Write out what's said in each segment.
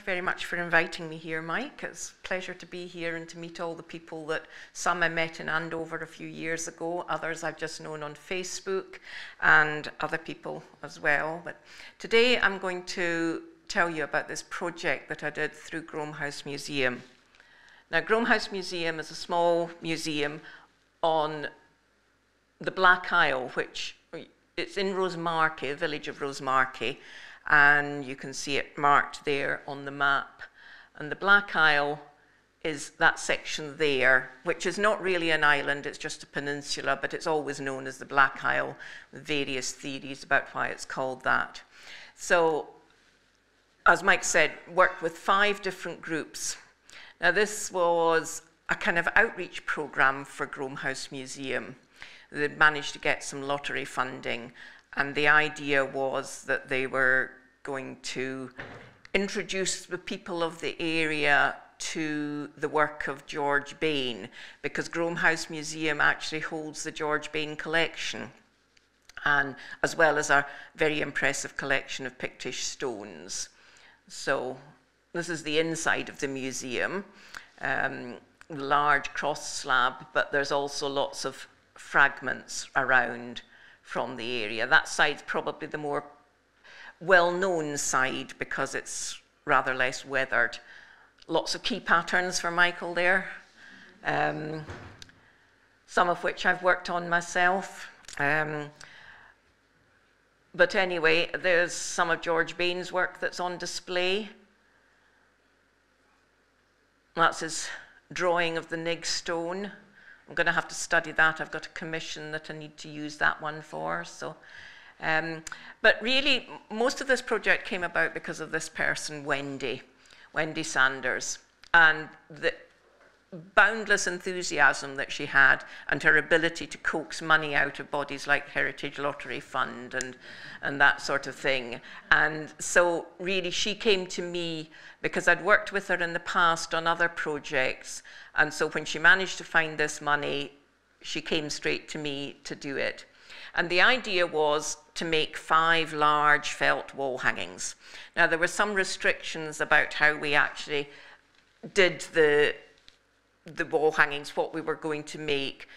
you very much for inviting me here, Mike. It's a pleasure to be here and to meet all the people that some I met in Andover a few years ago, others I've just known on Facebook, and other people as well. But today I'm going to tell you about this project that I did through Groam House Museum. Now, Groam House Museum is a small museum on the Black Isle, which it's in Rosemarkie, the village of Rosemarkie, and you can see it marked there on the map. And the Black Isle is that section there, which is not really an island, it's just a peninsula, but it's always known as the Black Isle, with various theories about why it's called that. So, as Mike said, worked with five different groups. Now, this was a kind of outreach program for Groam House Museum. They managed to get some lottery funding, and the idea was that they were going to introduce the people of the area to the work of George Bain, because Groam House Museum actually holds the George Bain collection, and as well as a very impressive collection of Pictish stones. So this is the inside of the museum, um, large cross slab, but there's also lots of fragments around from the area. That side's probably the more well-known side because it's rather less weathered. Lots of key patterns for Michael there, um, some of which I've worked on myself. Um, but anyway, there's some of George Bain's work that's on display. That's his drawing of the Nigg stone. I'm going to have to study that. I've got a commission that I need to use that one for. So um, but really, most of this project came about because of this person, Wendy, Wendy Sanders, and the boundless enthusiasm that she had and her ability to coax money out of bodies like Heritage Lottery Fund and, and that sort of thing. And so really she came to me because I'd worked with her in the past on other projects. And so when she managed to find this money, she came straight to me to do it. And the idea was to make five large felt wall hangings. Now, there were some restrictions about how we actually did the, the wall hangings, what we were going to make.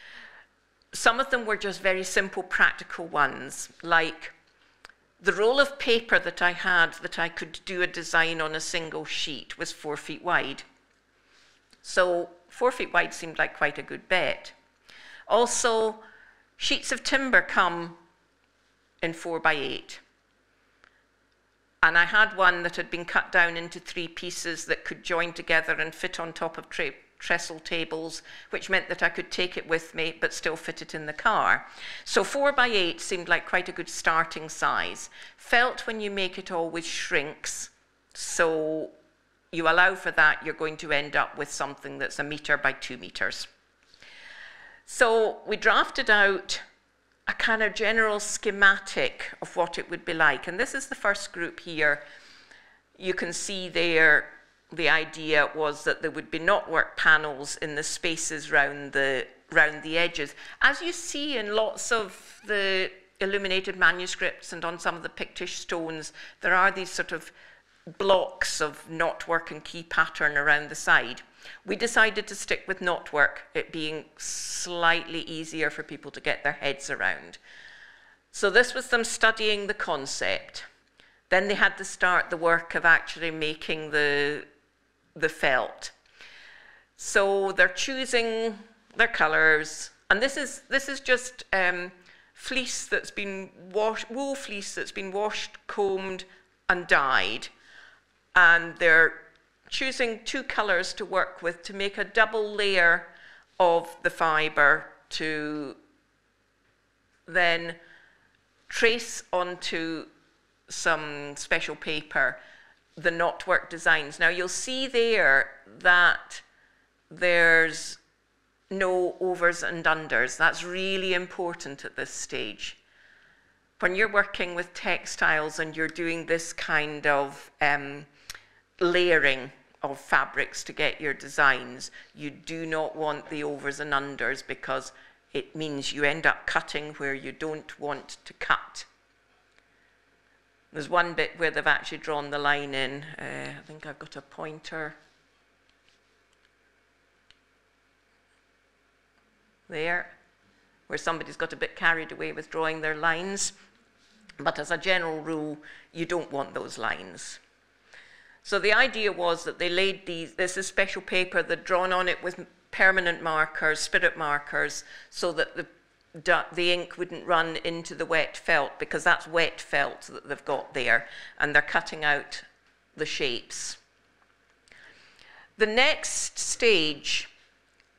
Some of them were just very simple, practical ones, like the roll of paper that I had that I could do a design on a single sheet was four feet wide. So four feet wide seemed like quite a good bet. Also, Sheets of timber come in four by eight. And I had one that had been cut down into three pieces that could join together and fit on top of tre trestle tables, which meant that I could take it with me but still fit it in the car. So four by eight seemed like quite a good starting size. Felt when you make it always shrinks, so you allow for that, you're going to end up with something that's a meter by two meters. So we drafted out a kind of general schematic of what it would be like. And this is the first group here. You can see there the idea was that there would be knotwork panels in the spaces round the, round the edges. As you see in lots of the illuminated manuscripts and on some of the Pictish stones, there are these sort of blocks of knotwork and key pattern around the side. We decided to stick with knotwork, it being slightly easier for people to get their heads around. So this was them studying the concept. Then they had to start the work of actually making the, the felt. So they're choosing their colours, and this is, this is just um, fleece that's been washed, wool fleece that's been washed, combed, and dyed. And they're choosing two colors to work with to make a double layer of the fiber to then trace onto some special paper the knotwork designs. Now you'll see there that there's no overs and unders. That's really important at this stage. When you're working with textiles and you're doing this kind of um, layering of fabrics to get your designs, you do not want the overs and unders because it means you end up cutting where you don't want to cut. There's one bit where they've actually drawn the line in. Uh, I think I've got a pointer. There, where somebody's got a bit carried away with drawing their lines. But as a general rule, you don't want those lines. So the idea was that they laid these, this is special paper, they'd drawn on it with permanent markers, spirit markers, so that the, the ink wouldn't run into the wet felt, because that's wet felt that they've got there, and they're cutting out the shapes. The next stage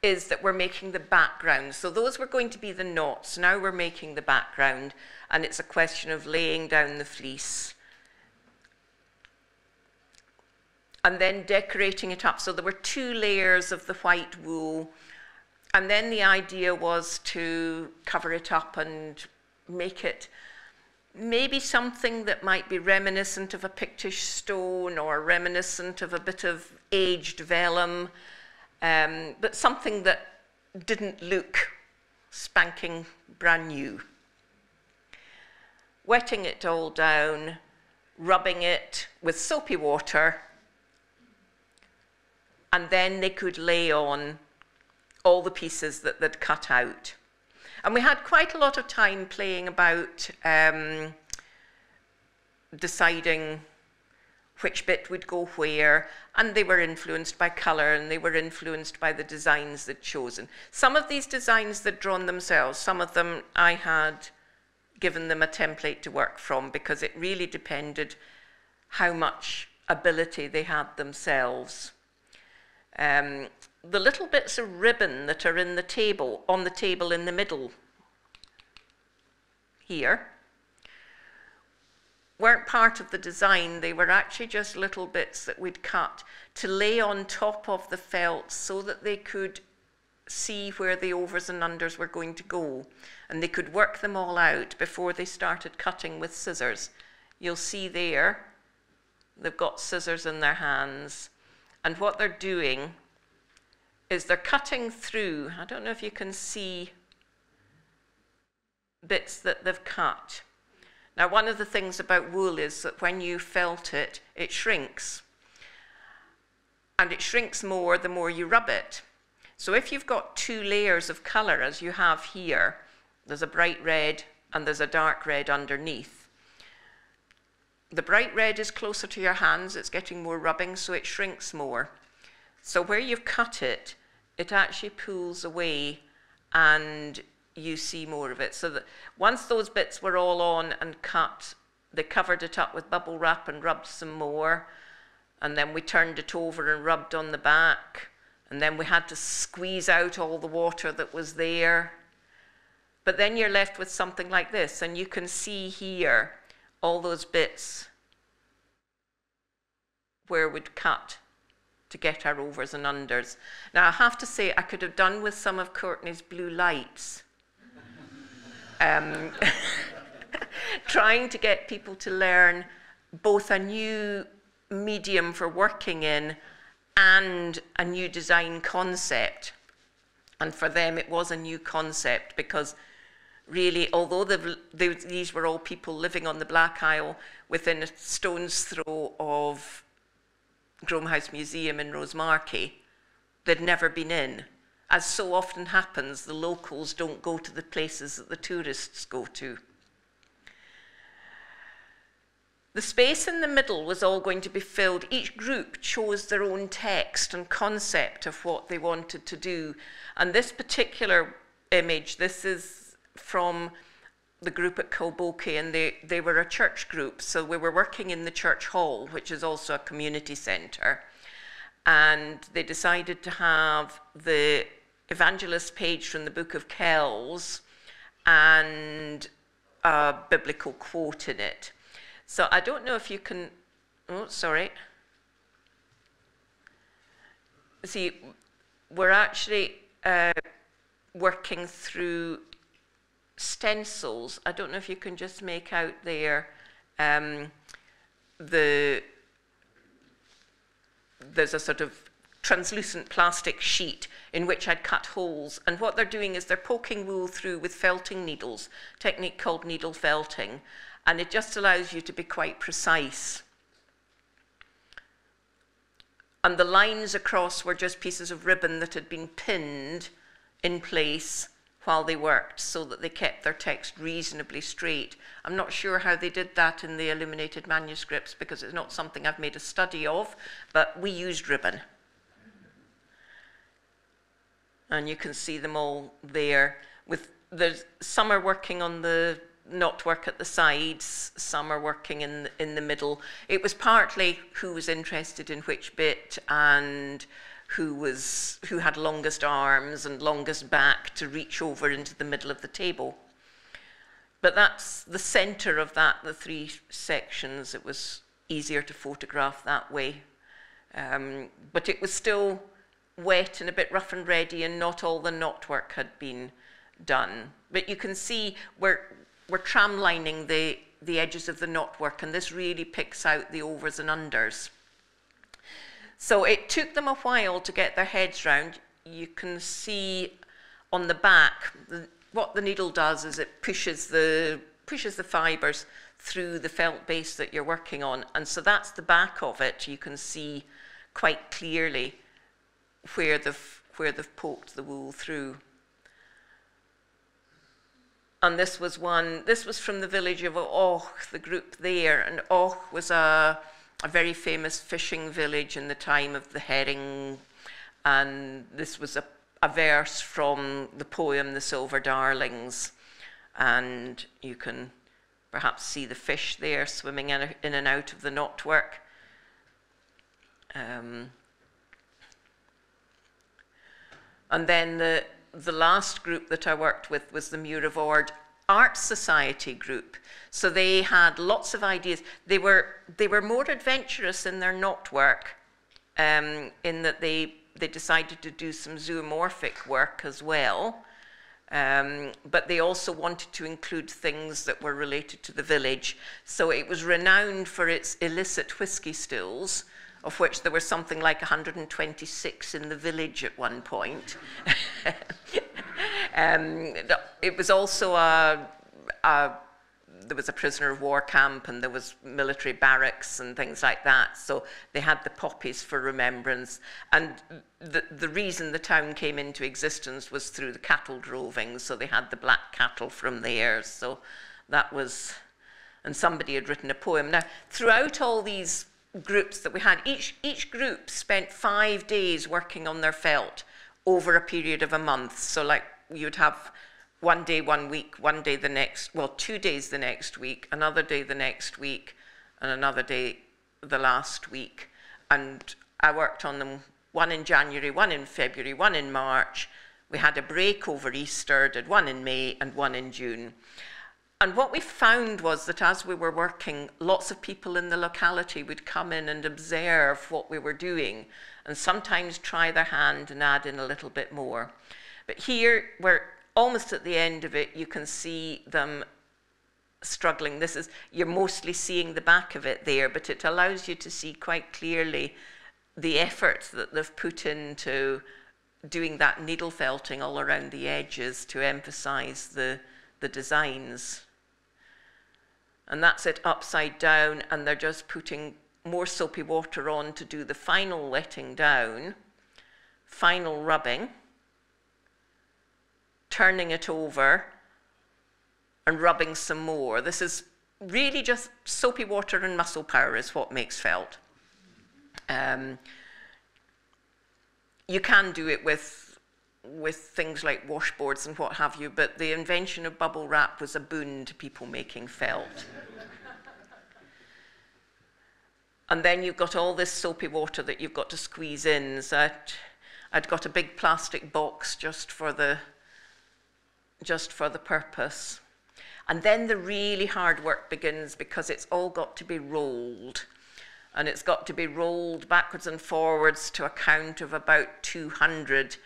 is that we're making the background. So those were going to be the knots. Now we're making the background, and it's a question of laying down the fleece and then decorating it up. So there were two layers of the white wool. And then the idea was to cover it up and make it maybe something that might be reminiscent of a Pictish stone or reminiscent of a bit of aged vellum, um, but something that didn't look spanking brand new. Wetting it all down, rubbing it with soapy water, and then they could lay on all the pieces that they'd cut out. And we had quite a lot of time playing about um, deciding which bit would go where, and they were influenced by colour and they were influenced by the designs they'd chosen. Some of these designs they'd drawn themselves, some of them I had given them a template to work from because it really depended how much ability they had themselves. Um, the little bits of ribbon that are in the table, on the table in the middle here, weren't part of the design. They were actually just little bits that we'd cut to lay on top of the felt so that they could see where the overs and unders were going to go. And they could work them all out before they started cutting with scissors. You'll see there, they've got scissors in their hands. And what they're doing is they're cutting through, I don't know if you can see bits that they've cut. Now, one of the things about wool is that when you felt it, it shrinks. And it shrinks more the more you rub it. So if you've got two layers of colour, as you have here, there's a bright red and there's a dark red underneath, the bright red is closer to your hands, it's getting more rubbing, so it shrinks more. So where you've cut it, it actually pulls away and you see more of it. So that once those bits were all on and cut, they covered it up with bubble wrap and rubbed some more. And then we turned it over and rubbed on the back. And then we had to squeeze out all the water that was there. But then you're left with something like this, and you can see here all those bits where we'd cut to get our overs and unders. Now, I have to say, I could have done with some of Courtney's blue lights. Um, trying to get people to learn both a new medium for working in and a new design concept. And for them, it was a new concept because really, although they, these were all people living on the Black Isle within a stone's throw of Groam House Museum in Rosemarkie, they'd never been in. As so often happens, the locals don't go to the places that the tourists go to. The space in the middle was all going to be filled. Each group chose their own text and concept of what they wanted to do. And this particular image, this is from the group at Culbokie, and they, they were a church group. So we were working in the church hall, which is also a community centre. And they decided to have the evangelist page from the book of Kells and a biblical quote in it. So I don't know if you can. Oh, sorry. See, we're actually uh, working through stencils, I don't know if you can just make out there um, the there's a sort of translucent plastic sheet in which I'd cut holes. And what they're doing is they're poking wool through with felting needles, technique called needle felting. And it just allows you to be quite precise. And the lines across were just pieces of ribbon that had been pinned in place while they worked so that they kept their text reasonably straight. I'm not sure how they did that in the illuminated manuscripts because it's not something I've made a study of, but we used ribbon. And you can see them all there. With some are working on the knotwork at the sides, some are working in in the middle. It was partly who was interested in which bit and who was who had longest arms and longest back to reach over into the middle of the table. But that's the center of that, the three sections. It was easier to photograph that way. Um, but it was still wet and a bit rough and ready, and not all the knotwork had been done. But you can see we're, we're tramlining the, the edges of the knotwork, and this really picks out the overs and unders. So it took them a while to get their heads round. You can see on the back, the, what the needle does is it pushes the, pushes the fibres through the felt base that you're working on. And so that's the back of it. You can see quite clearly where they've, where they've poked the wool through. And this was one, this was from the village of Avoch, the group there. And Avoch was a, a very famous fishing village in the time of the herring. And this was a, a verse from the poem The Silver Darlings. And you can perhaps see the fish there swimming in, in and out of the knotwork. Um, and then the, the last group that I worked with was the Muir of Ord Art Society group. So they had lots of ideas. They were, they were more adventurous in their knotwork um, in that they, they decided to do some zoomorphic work as well. Um, but they also wanted to include things that were related to the village. So it was renowned for its illicit whiskey stills, of which there were something like 126 in the village at one point. um, it was also a, a, there was a prisoner of war camp and there was military barracks and things like that. So they had the poppies for remembrance. And the, the reason the town came into existence was through the cattle droving. So they had the black cattle from there. So that was, and somebody had written a poem. Now, throughout all these groups that we had, each, each group spent five days working on their felt over a period of a month. So like you'd have one day one week, one day the next, well, two days the next week, another day the next week, and another day the last week. And I worked on them one in January, one in February, one in March. We had a break over Easter, did one in May and one in June. And what we found was that as we were working, lots of people in the locality would come in and observe what we were doing and sometimes try their hand and add in a little bit more. But here, we're almost at the end of it, you can see them struggling. This is, you're mostly seeing the back of it there, but it allows you to see quite clearly the effort that they've put into doing that needle felting all around the edges to emphasize the, the designs. And that's it upside down, and they're just putting more soapy water on to do the final letting down, final rubbing, turning it over, and rubbing some more. This is really just soapy water and muscle power is what makes felt. Um, you can do it with with things like washboards and what have you, but the invention of bubble wrap was a boon to people making felt. and then you've got all this soapy water that you've got to squeeze in. So I'd, I'd got a big plastic box just for the just for the purpose. And then the really hard work begins because it's all got to be rolled. And it's got to be rolled backwards and forwards to a count of about 200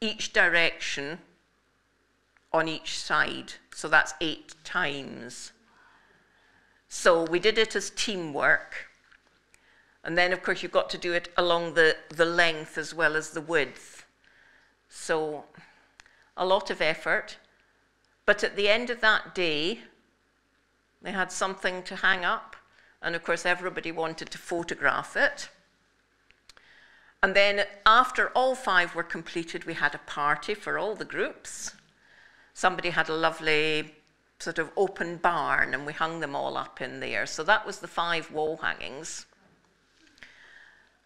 each direction on each side. So that's eight times. So we did it as teamwork. And then, of course, you've got to do it along the, the length as well as the width. So a lot of effort. But at the end of that day, They had something to hang up, and of course, everybody wanted to photograph it. And then, after all five were completed, we had a party for all the groups. Somebody had a lovely sort of open barn, and we hung them all up in there. So that was the five wall hangings.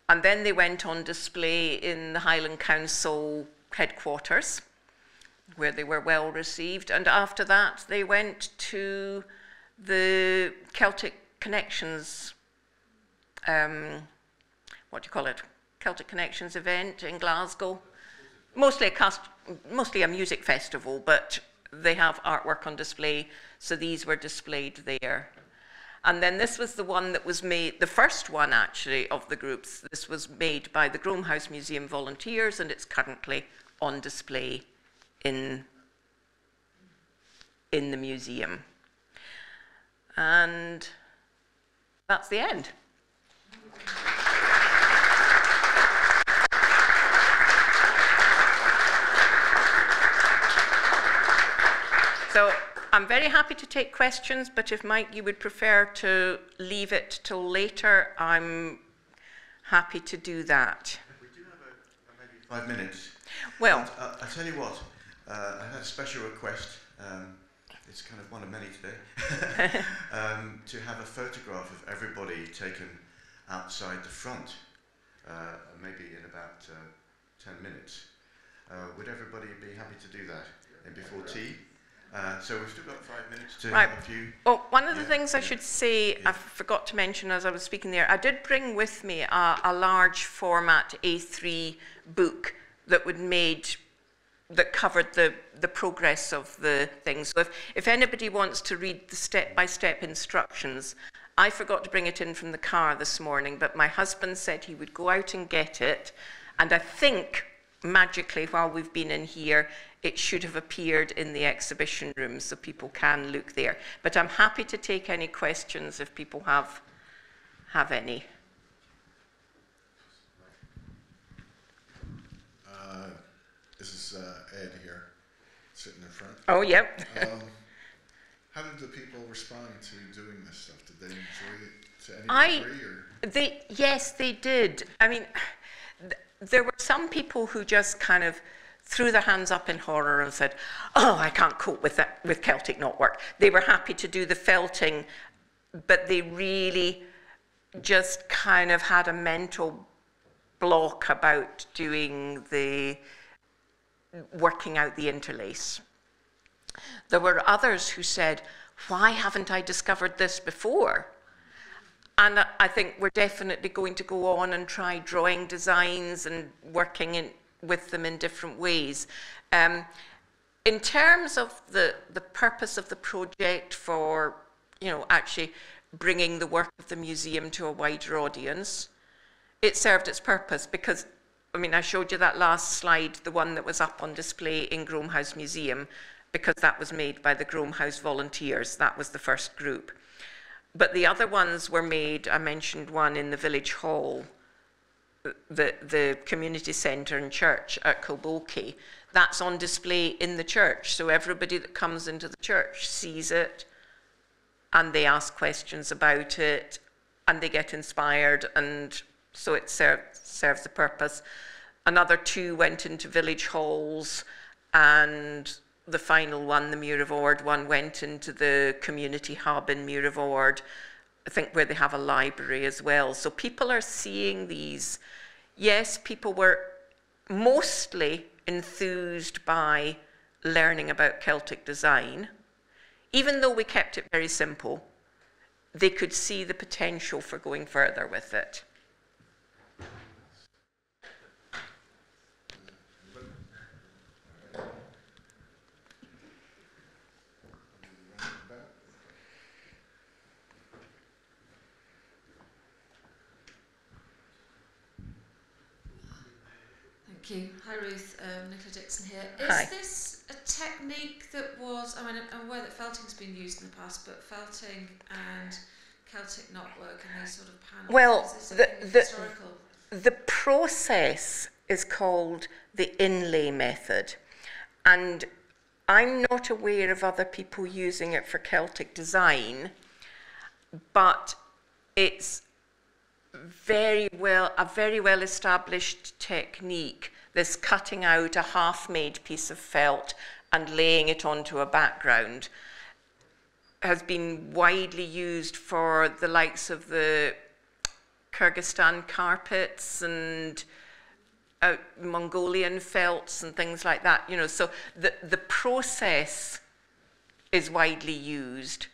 And then they went on display in the Highland Council headquarters, where they were well received. And after that, they went to the Celtic Connections, um, what do you call it? Celtic Connections event in Glasgow. Mostly a, cast, mostly a music festival, but they have artwork on display, so these were displayed there. And then this was the one that was made, the first one actually of the groups. This was made by the Groam House Museum volunteers, and it's currently on display in, in the museum. And that's the end. So I'm very happy to take questions, but if Mike, you would prefer to leave it till later, I'm happy to do that. We do have a, a maybe five minutes. Well, uh, I tell you what, uh, I had a special request. Um, it's kind of one of many today. um, to have a photograph of everybody taken outside the front, uh, maybe in about uh, 10 minutes. Uh, would everybody be happy to do that and before tea? Uh, so we've still got five minutes to right. have a few. Oh, one of the yeah, things I should say, yeah. I forgot to mention as I was speaking there, I did bring with me a, a large format A3 book that would made that covered the, the progress of the thing. So if, if anybody wants to read the step-by-step -step instructions, I forgot to bring it in from the car this morning, but my husband said he would go out and get it. And I think magically while we've been in here, it should have appeared in the exhibition room so people can look there. But I'm happy to take any questions if people have, have any. Uh, this is uh, Ed here, sitting in front. Oh, yep. um, how did the people respond to doing this stuff? Did they enjoy it to any I, degree? Or? They, yes, they did. I mean, there were some people who just kind of threw their hands up in horror and said, "Oh, I can't cope with that with Celtic knotwork." They were happy to do the felting, but they really just kind of had a mental block about doing the working out the interlace. There were others who said, "Why haven't I discovered this before?" And I think we're definitely going to go on and try drawing designs and working in, with them in different ways. Um, in terms of the, the purpose of the project for, you know, actually bringing the work of the museum to a wider audience, it served its purpose because, I mean, I showed you that last slide, the one that was up on display in Groam House Museum, because that was made by the Groam House volunteers. That was the first group. But the other ones were made, I mentioned one in the village hall, the, the community centre and church at Culbokie. That's on display in the church. So everybody that comes into the church sees it and they ask questions about it and they get inspired and so it ser serves the purpose. Another two went into village halls and the final one, the Muir of Ord one, went into the community hub in Muir of Ord, I think where they have a library as well. So people are seeing these. Yes, people were mostly enthused by learning about Celtic design. Even though we kept it very simple, they could see the potential for going further with it. Thank you. Hi Ruth, um, Nicola Dixon here. Is Hi. this a technique that was, I mean, I'm aware that felting's been used in the past, but felting and Celtic knotwork and these sort of panels, well, is the, the, historical? The process is called the inlay method. And I'm not aware of other people using it for Celtic design. but it's very well a very well established technique. This cutting out a half-made piece of felt and laying it onto a background has been widely used for the likes of the Kyrgyzstan carpets and uh, Mongolian felts and things like that. You know, so the, the process is widely used.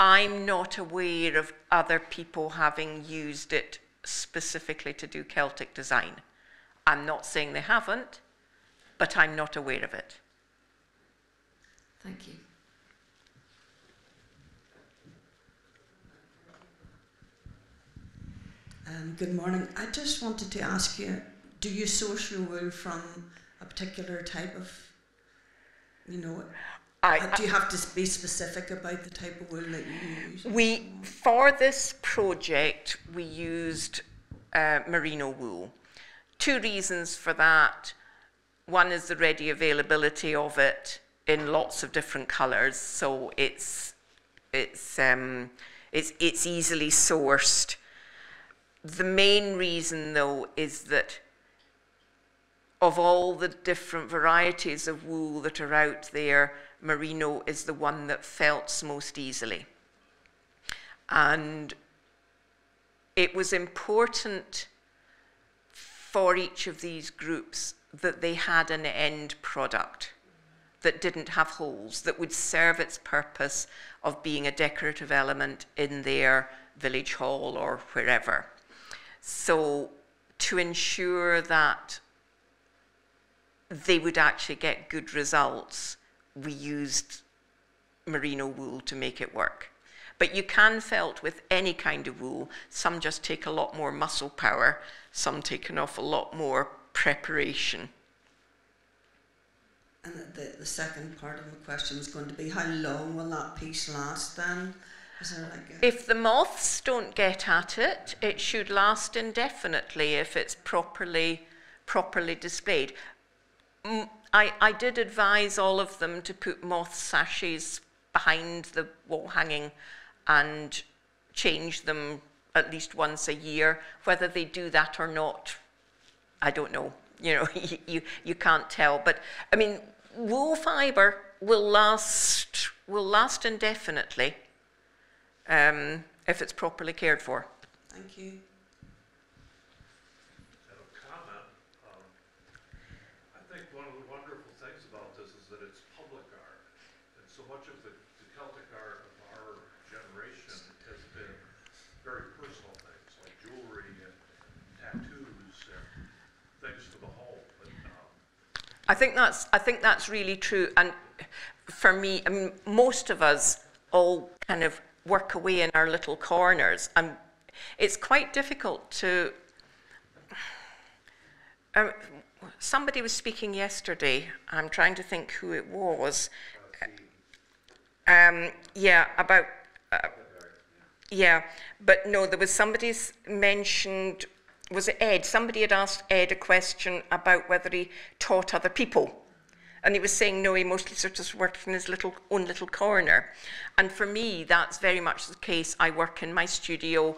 I'm not aware of other people having used it specifically to do Celtic design. I'm not saying they haven't, but I'm not aware of it. Thank you. Um, good morning. I just wanted to ask you, do you source your wool from a particular type of, you know, I, do you have to be specific about the type of wool that you use? We, for this project, we used uh, merino wool. Two reasons for that. One is the ready availability of it in lots of different colours, so it's it's um, it's it's easily sourced. The main reason, though, is that of all the different varieties of wool that are out there, merino is the one that felts most easily. And it was important for each of these groups that they had an end product that didn't have holes, that would serve its purpose of being a decorative element in their village hall or wherever. So to ensure that they would actually get good results, we used merino wool to make it work. But you can felt with any kind of wool. Some just take a lot more muscle power, some take an awful lot more preparation. And the, the second part of the question was going to be how long will that piece last then? Is like If the moths don't get at it, it should last indefinitely if it's properly properly displayed. Mm, I, I did advise all of them to put moth sashes behind the wall hanging and change them at least once a year. Whether they do that or not, I don't know. You know, you, you can't tell. But I mean, wool fibre will last will last indefinitely um, if it's properly cared for. thank you. have a comment. Um, I think one of the wonderful things about this is that it's public art. And so much of the, the Celtic art of our generation has been very personal things, like jewelry and tattoos and things for the home. But, um, I think that's I think that's really true. And for me, I mean, most of us all kind of work away in our little corners, and it's quite difficult to. Um, somebody was speaking yesterday. I'm trying to think who it was. Um, yeah, about. Uh, yeah, but no, there was somebody s- mentioned, was it Ed? Somebody had asked Ed a question about whether he taught other people. And he was saying, no, he mostly sort of worked in his little own little corner. And for me, that's very much the case. I work in my studio.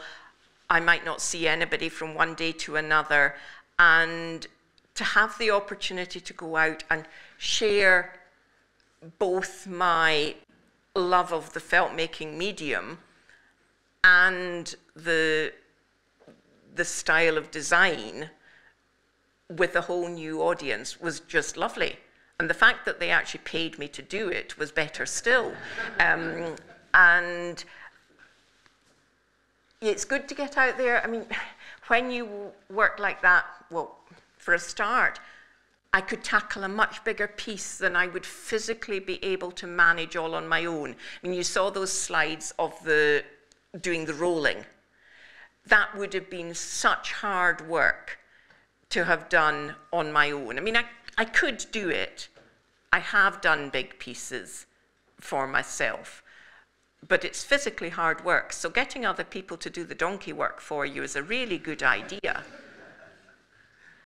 I might not see anybody from one day to another. And to have the opportunity to go out and share both my love of the felt making medium and the the style of design with a whole new audience was just lovely. And the fact that they actually paid me to do it was better still. Um, and it's good to get out there. I mean, when you work like that, well, for a start, I could tackle a much bigger piece than I would physically be able to manage all on my own. I mean, you saw those slides of the doing the rolling. That would have been such hard work to have done on my own. I mean, I, I could do it. I have done big pieces for myself, but it's physically hard work. So getting other people to do the donkey work for you is a really good idea.